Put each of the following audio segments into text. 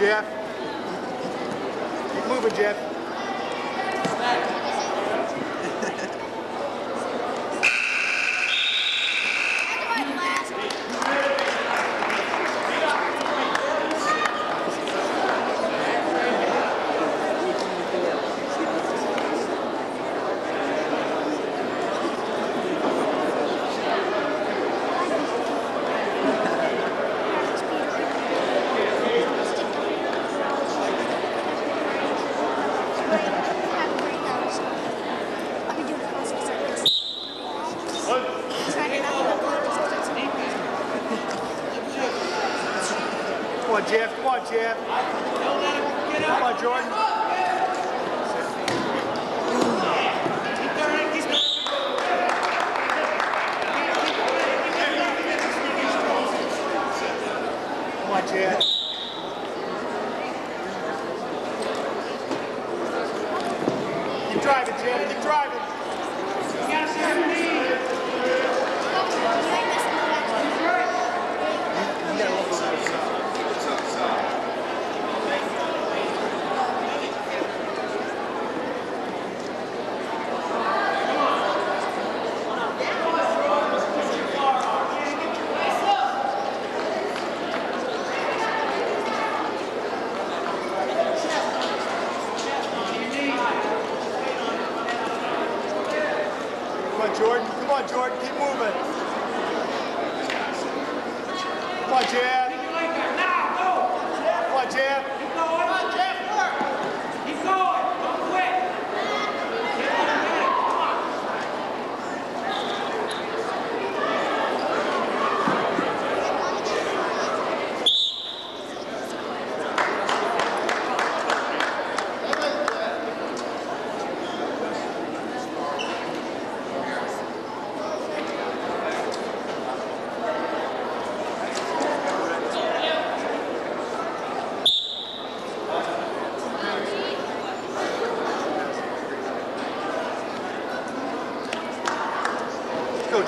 Jeff.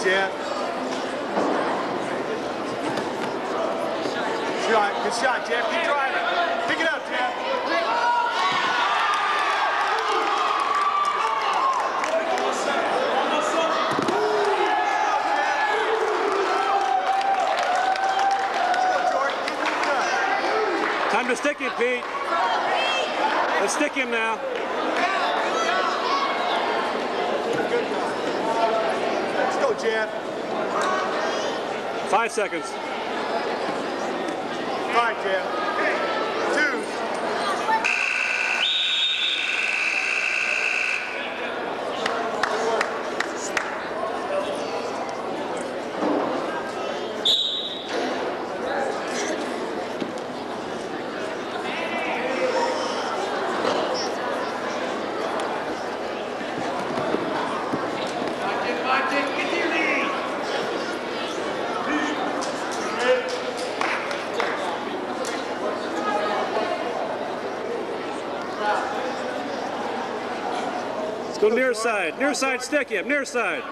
Go, Jeff. Shot. Good shot, Jeff. Keep driving. Pick it up, Jeff. Go, Jordan. Keep moving up. Time to stick him, Pete. Let's stick him now. Let's go, Jeff. Five seconds. Near side. Near side, stick him. Near side.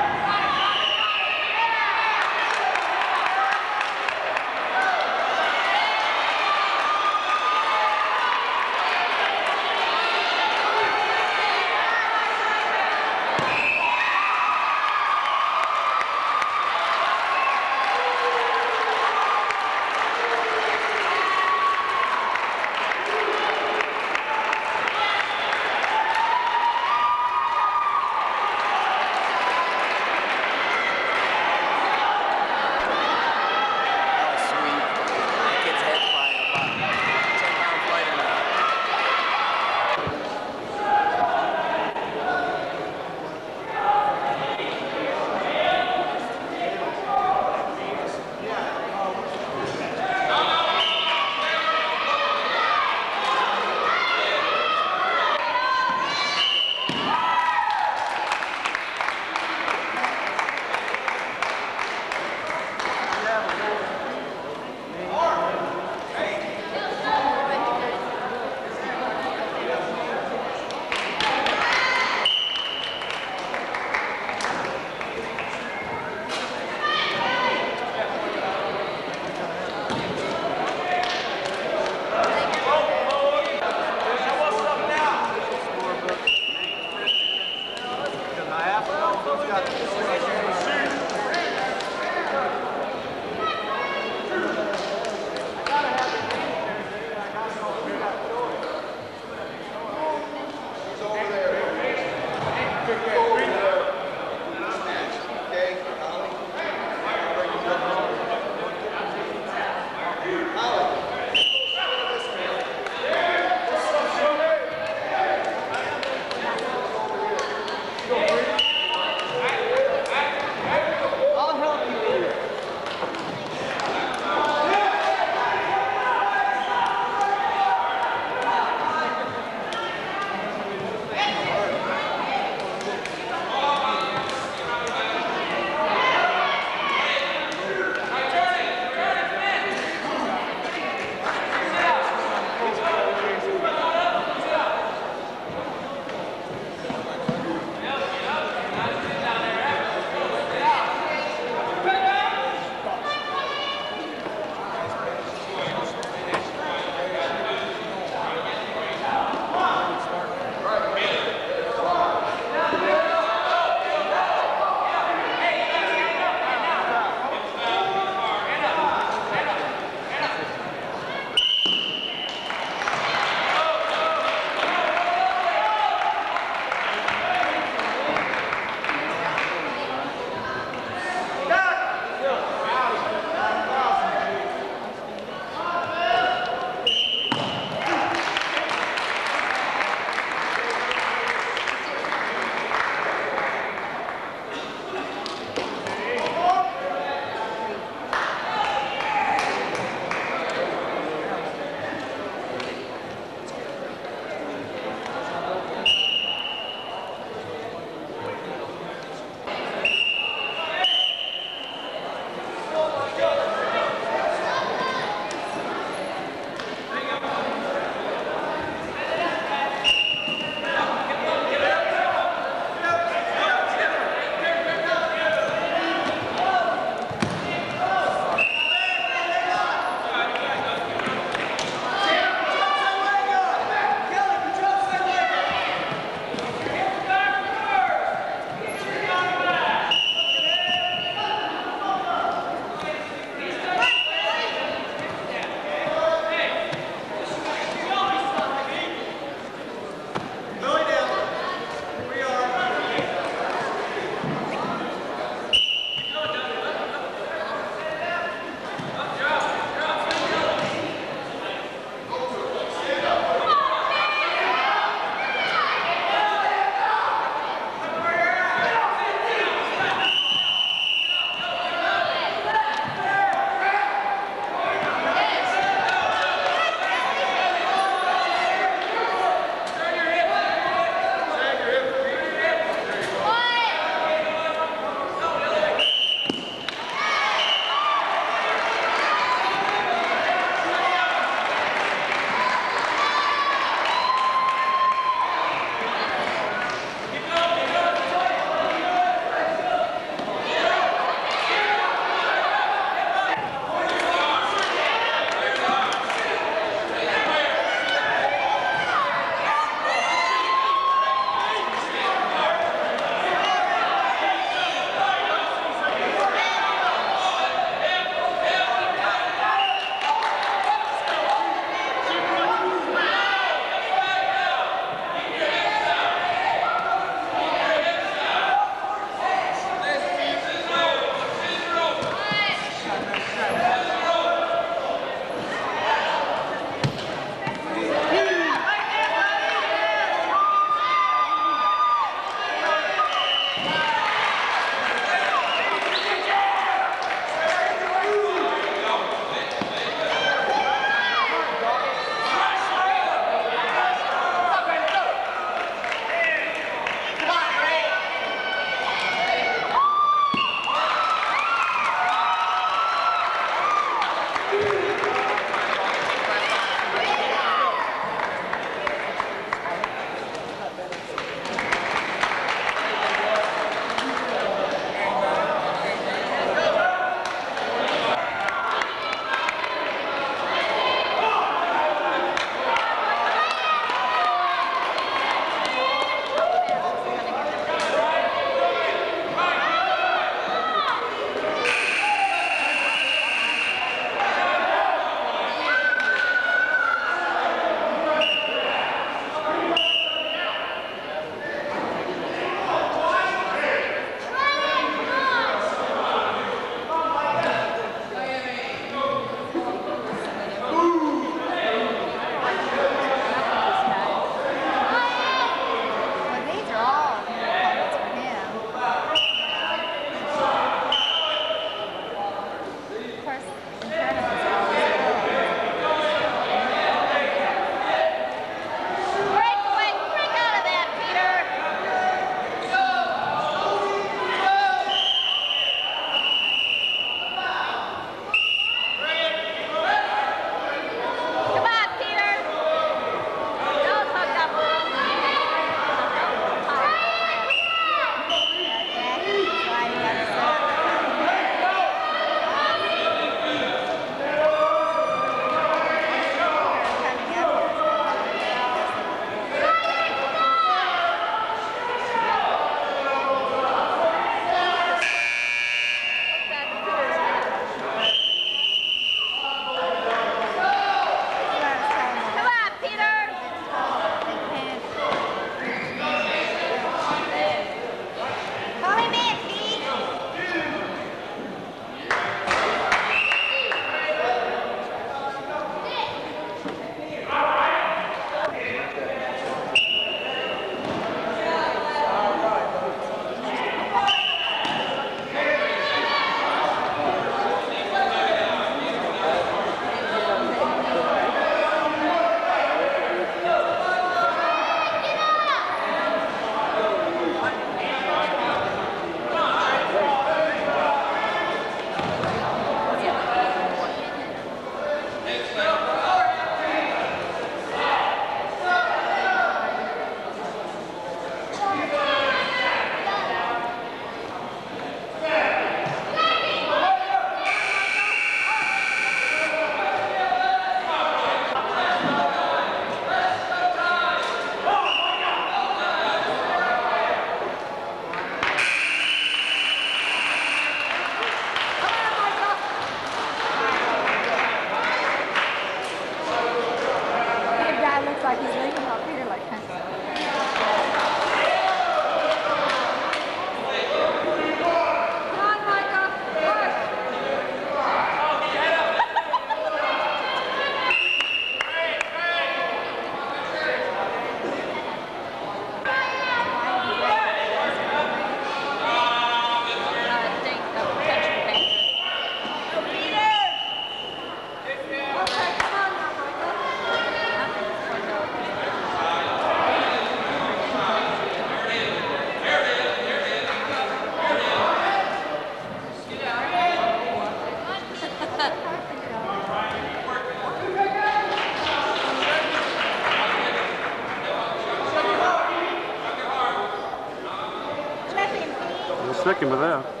sticking with that.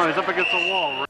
Oh, he's up against the wall, right?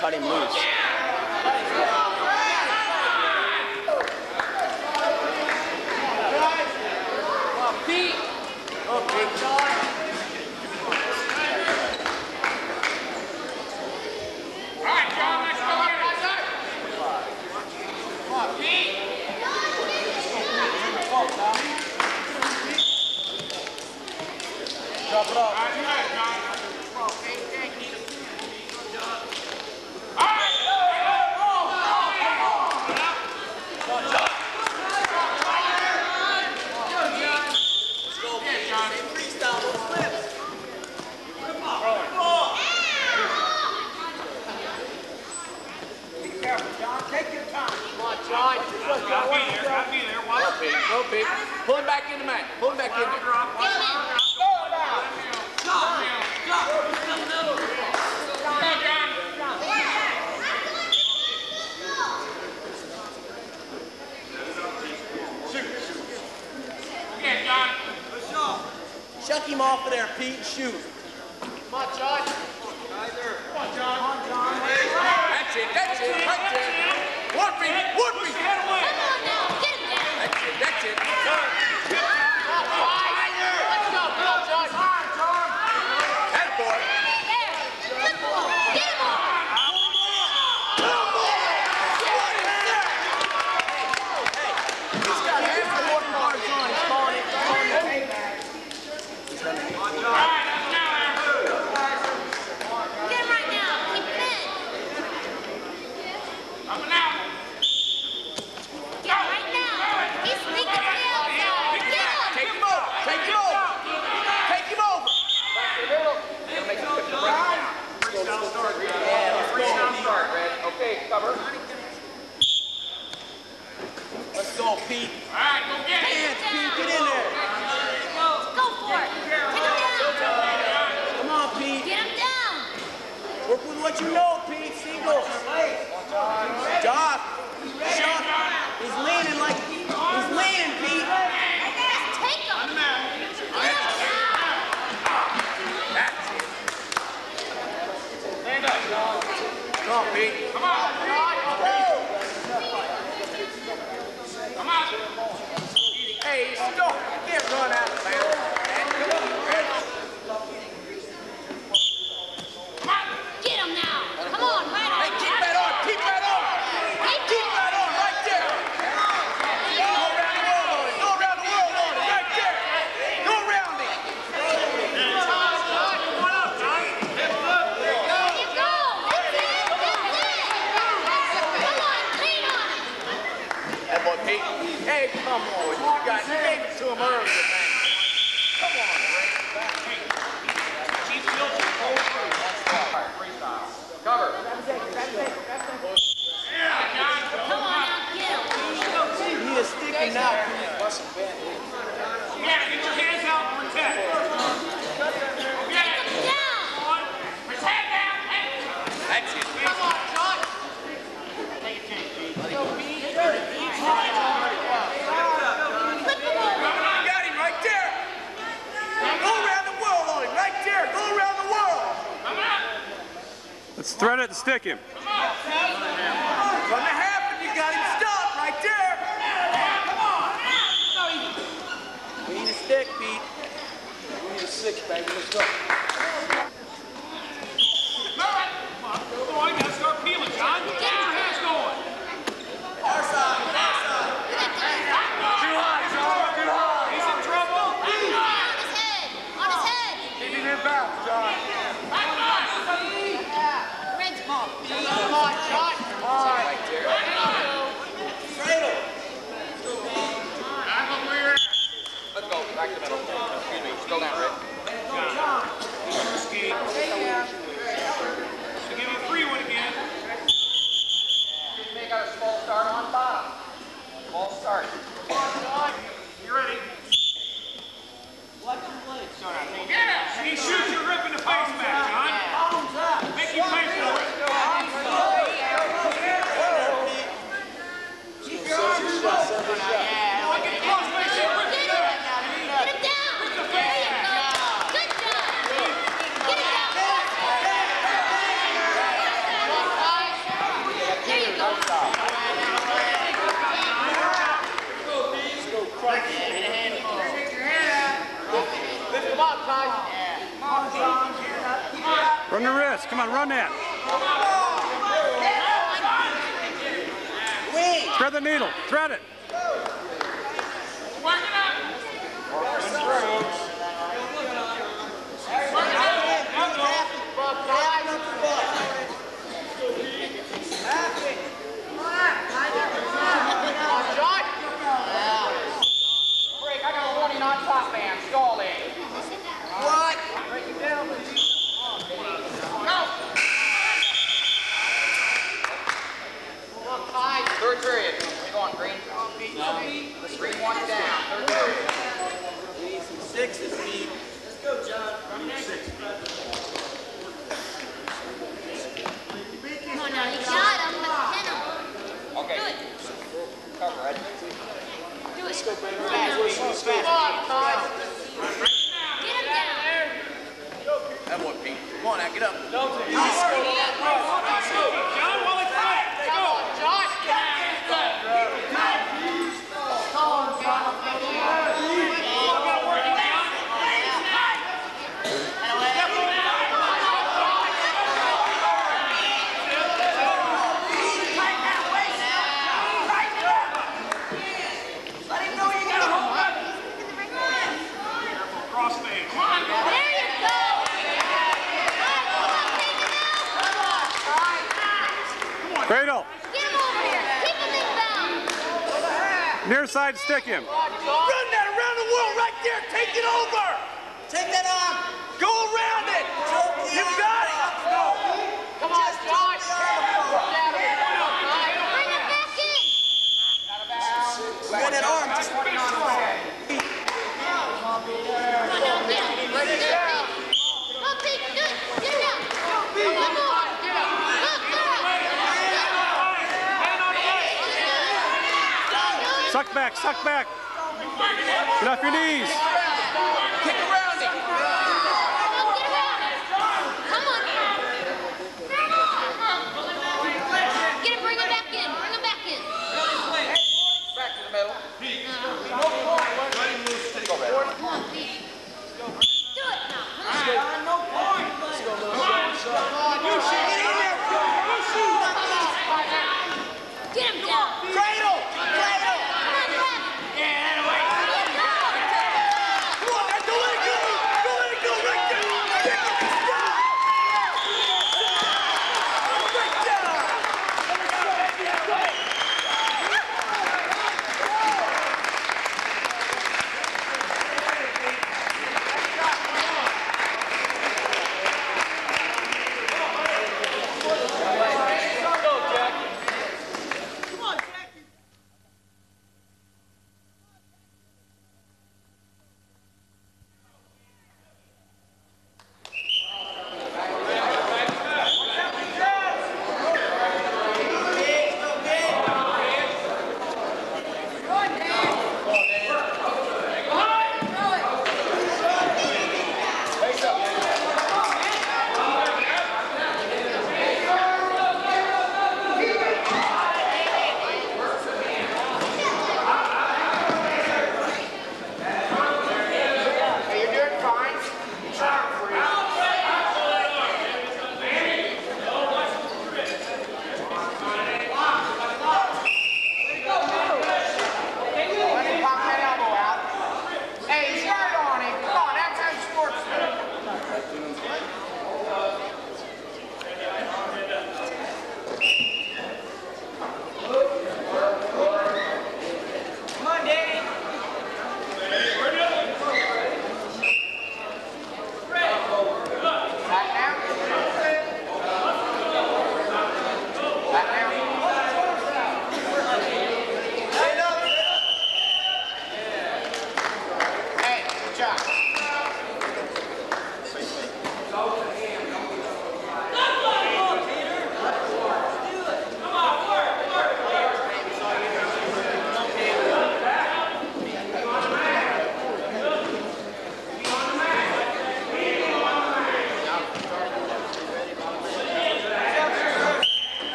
Cut him loose. Drop got Okay. Cover, right? Do it. Let's go, baby. Come on, Get him down. That boy, Pete. Come on now, get up. Don't. Let's go. Let's. stick him. Run that around the world right there. Take it over. Take that arm. Go around it. You got back, suck back. Get off your knees.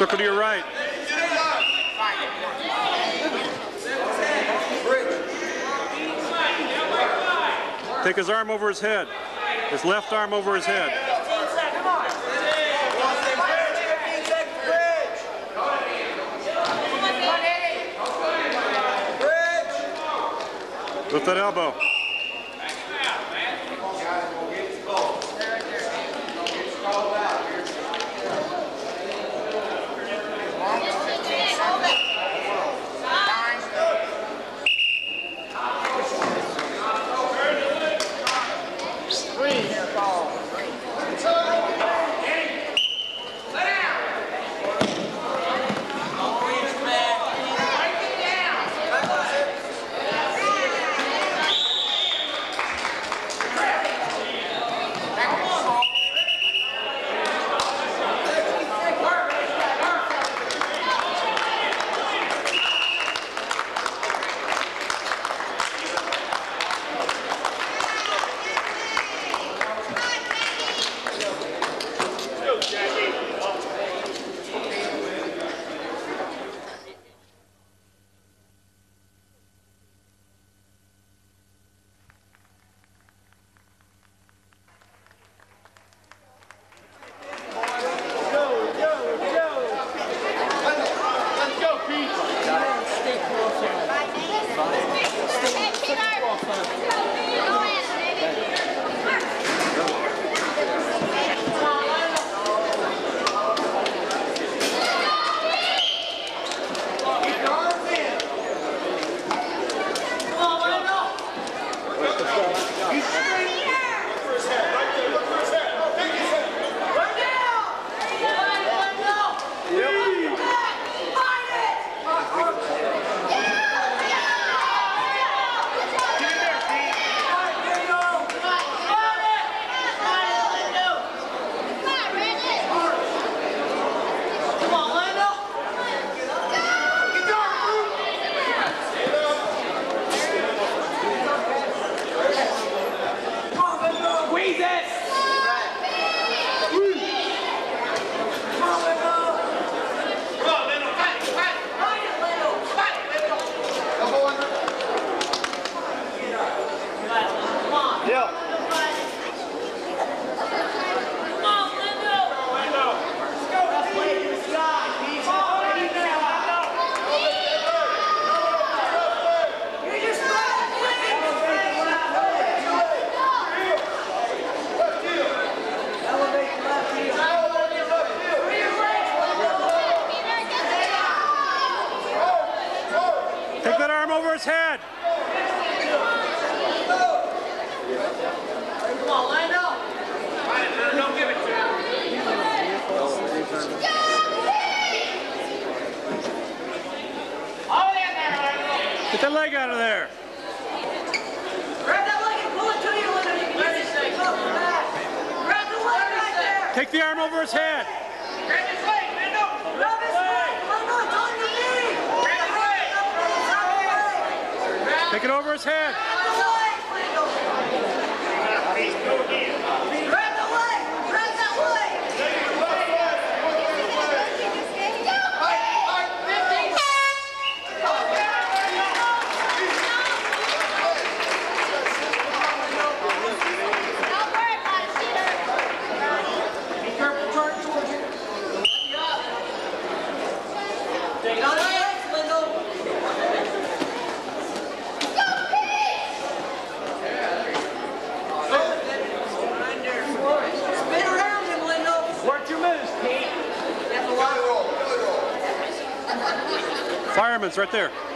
Circle to your right. Take his arm over his head. His left arm over his head. Lift that elbow. It's right there.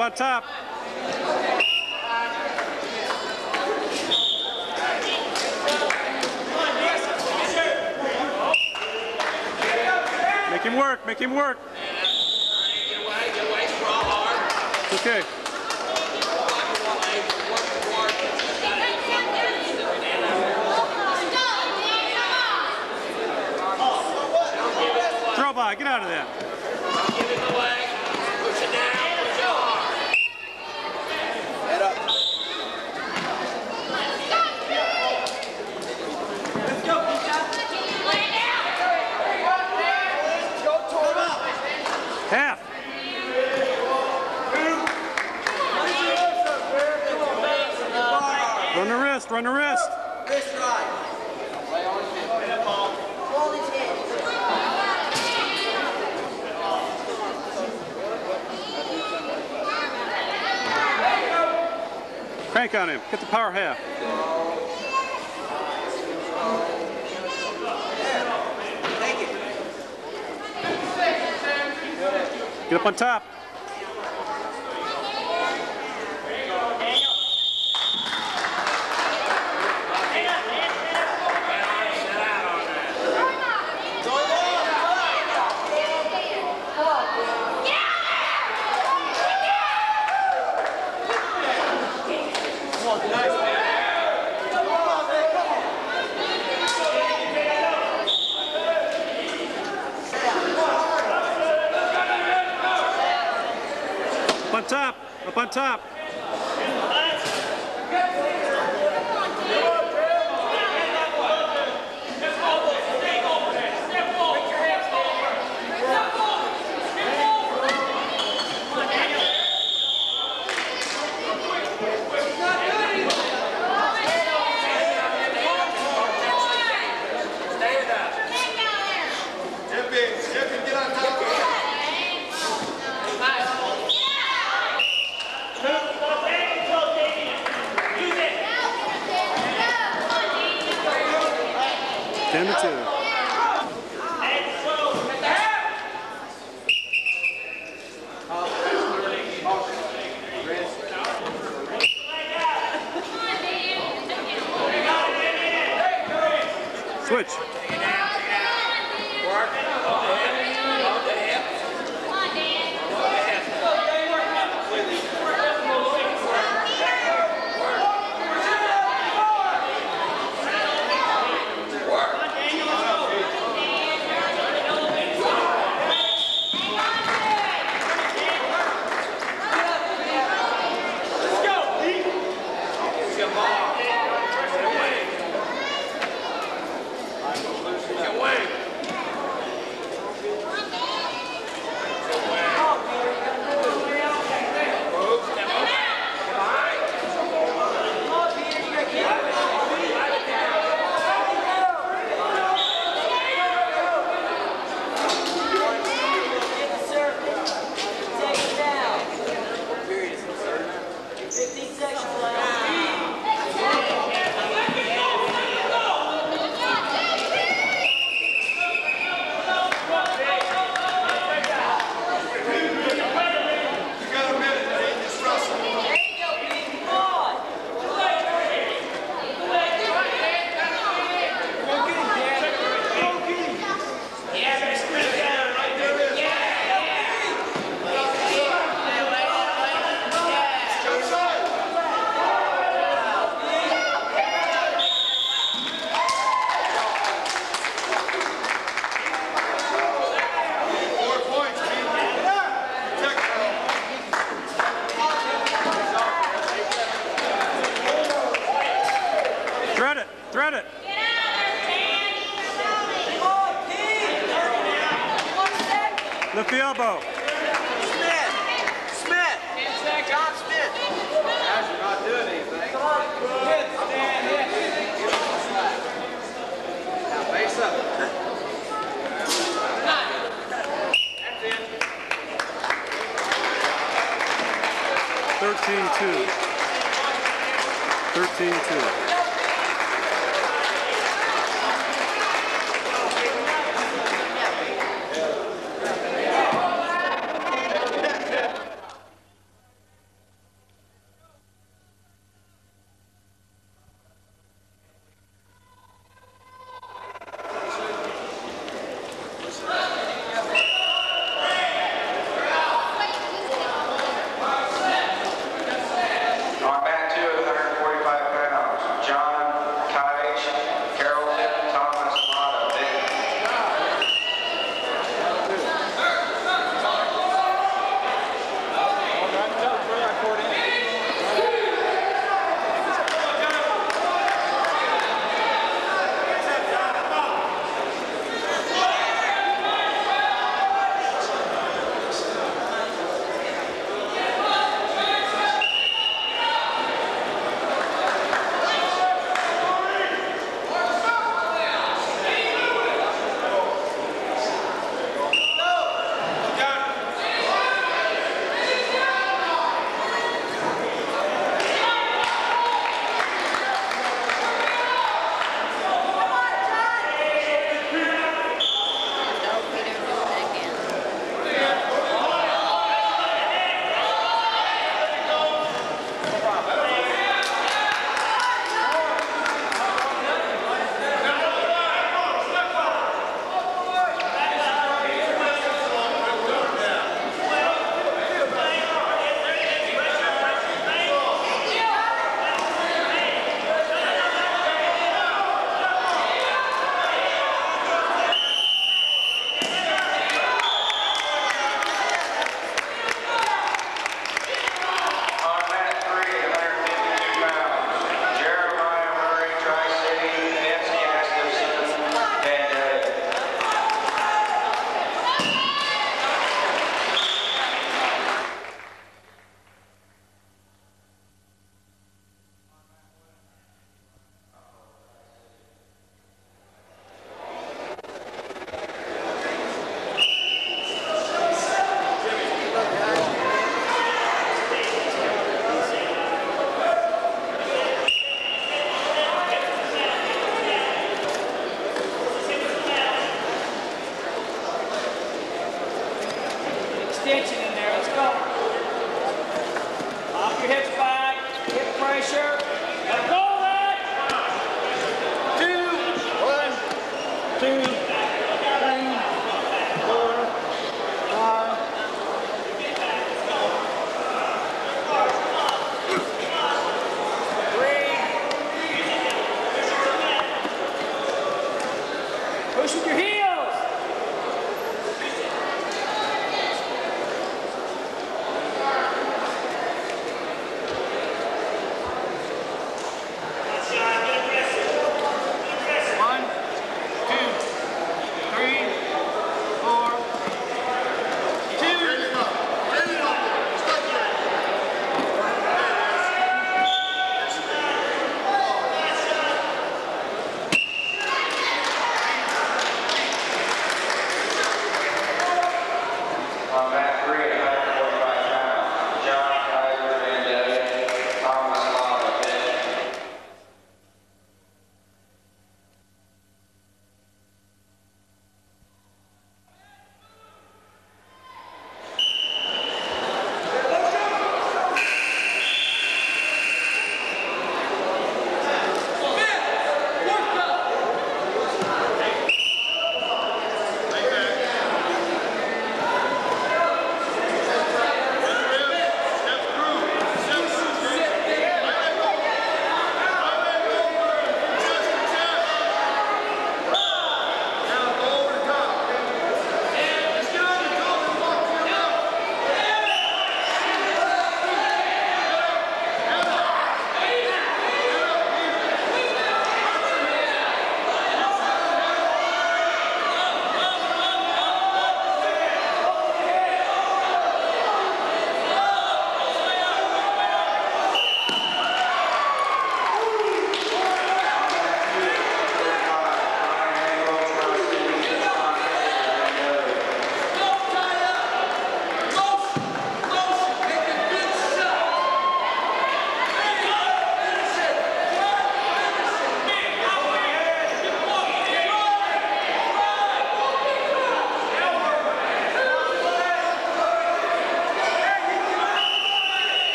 On top. Make him work, make him work. crank on him. Get the power half. Get up on top. top.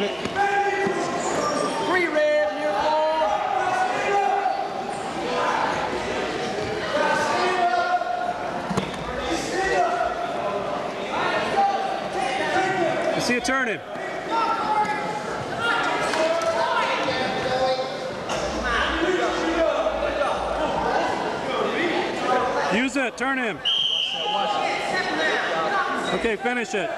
Three red, uniform. I see it turning. Use it, turn him. Okay, finish it.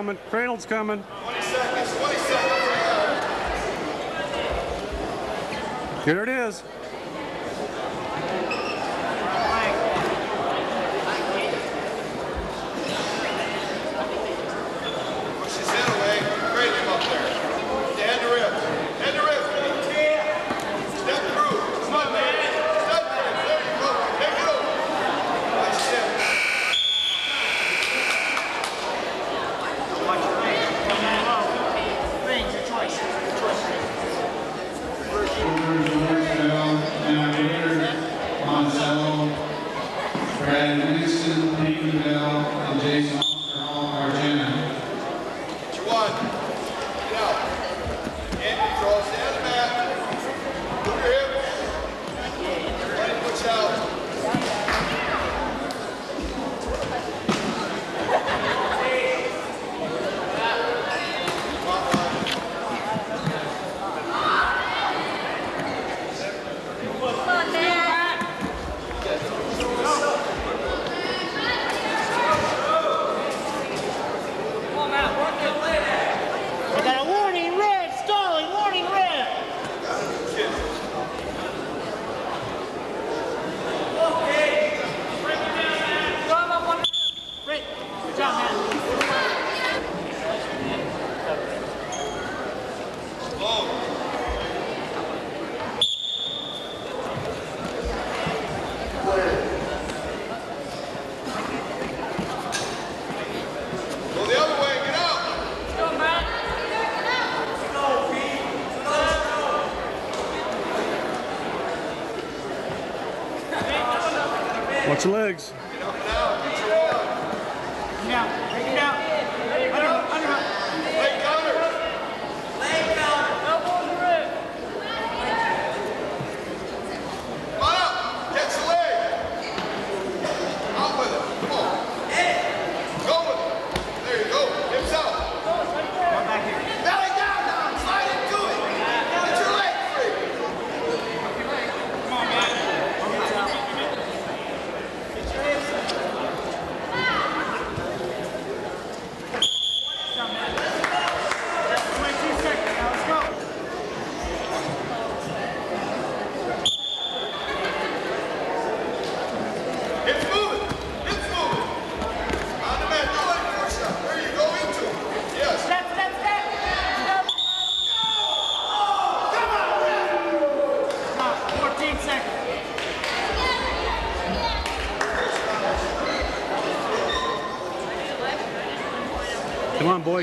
coming. Crandall's coming. 20 seconds, 20 seconds. Here it is.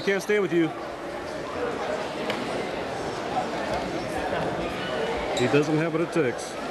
can't stay with you. He doesn't have what it takes.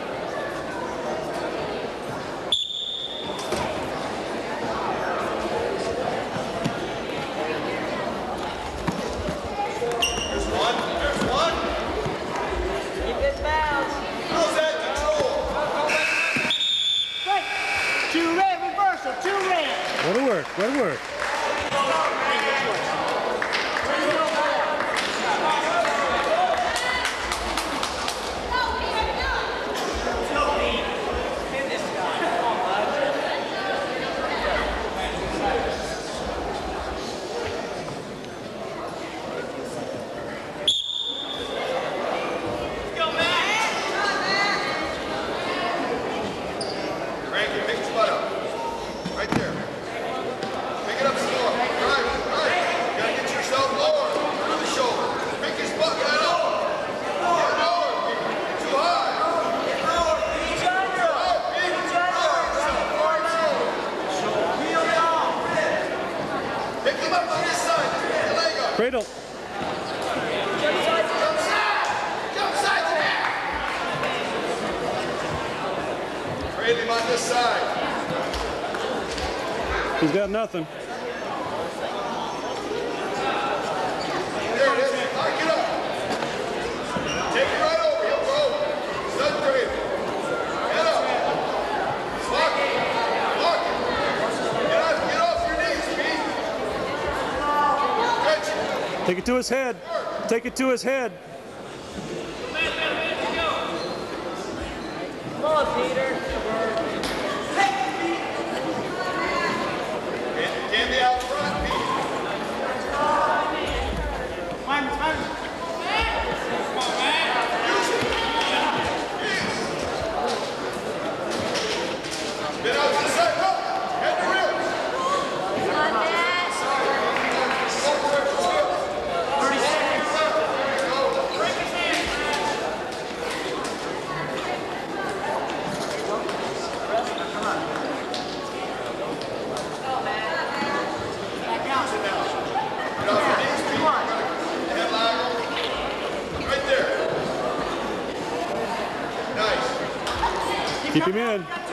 his head. Take it to his head. Keep him in.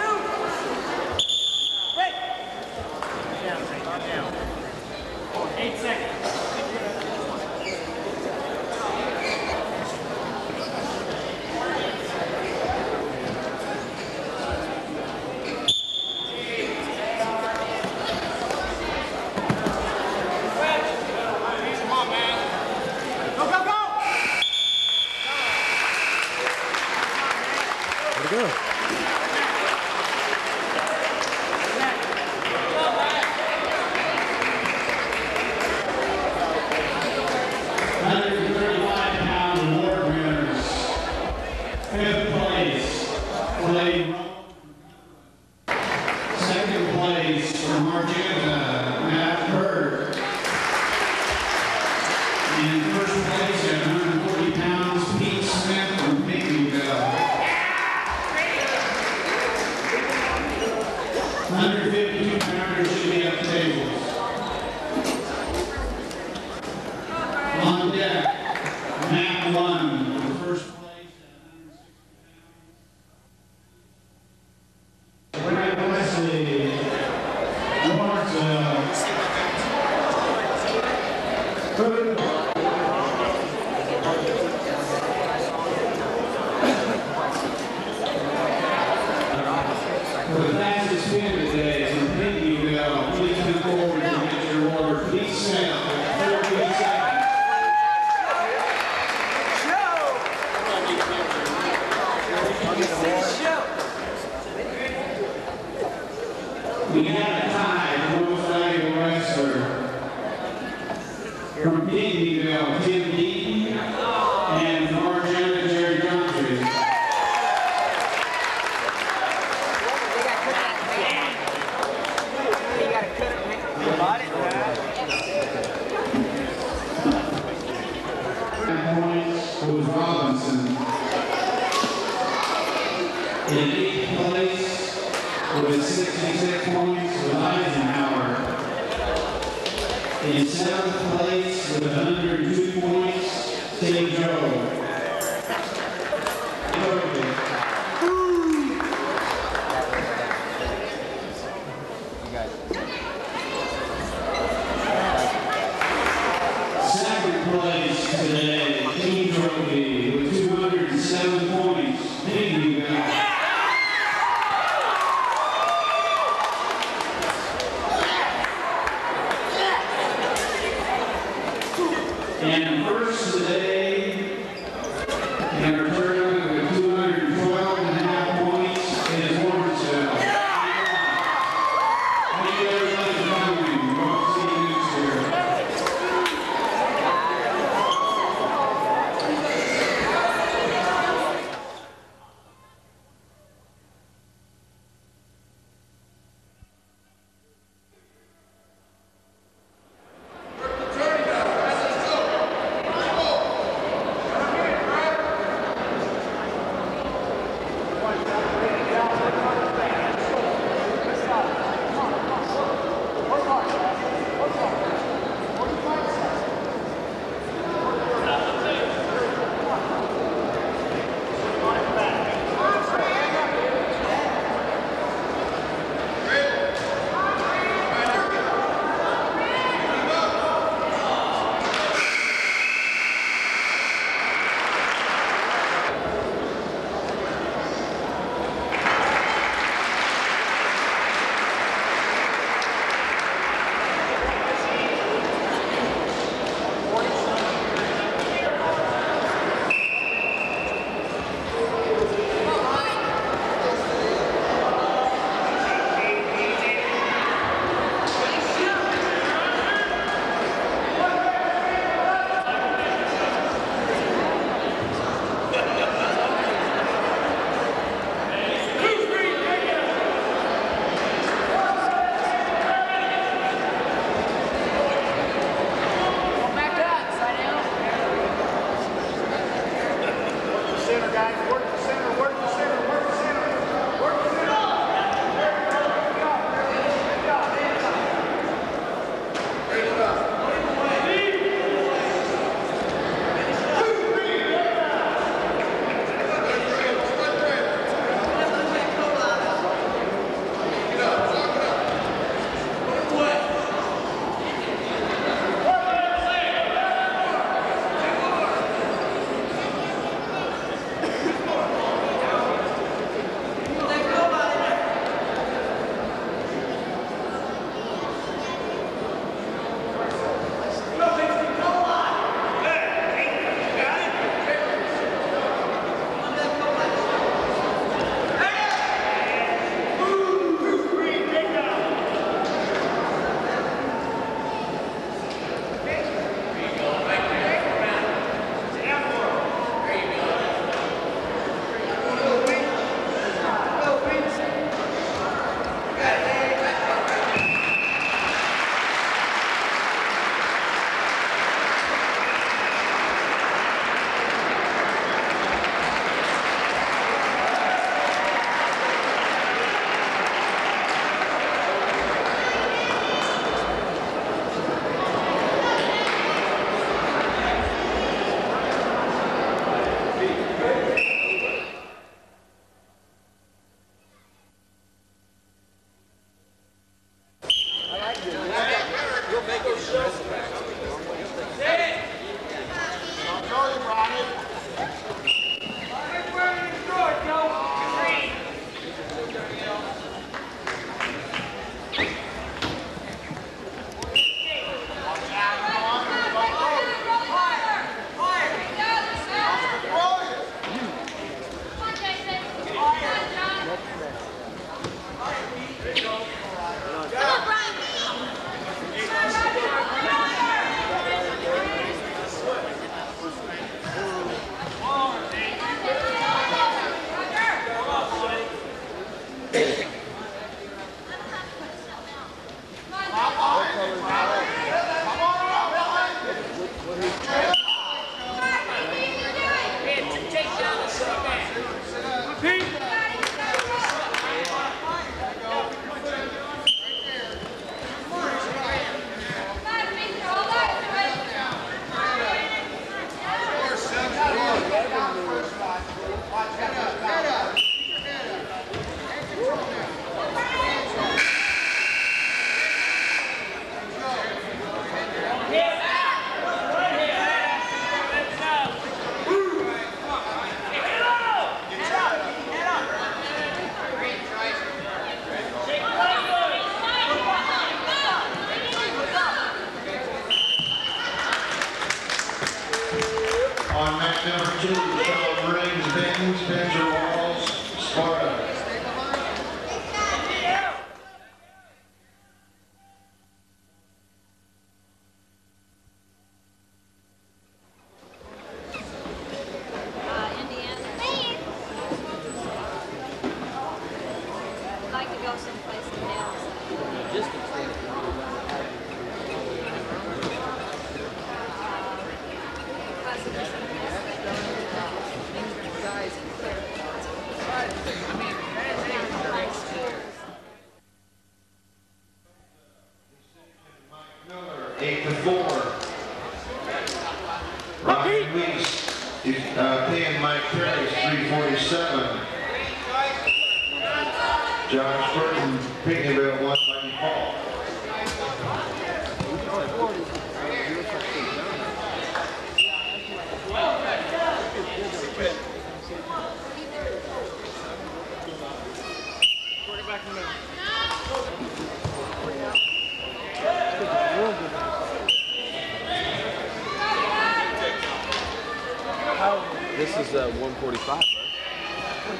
Well,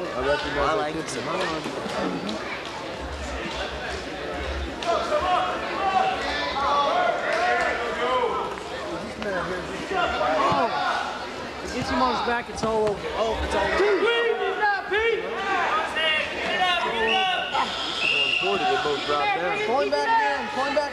I recognize I like it. It gets him on his back, it's all over. Oh, it's all over. Pete! 140, they both dropped down. Point back in, point oh, back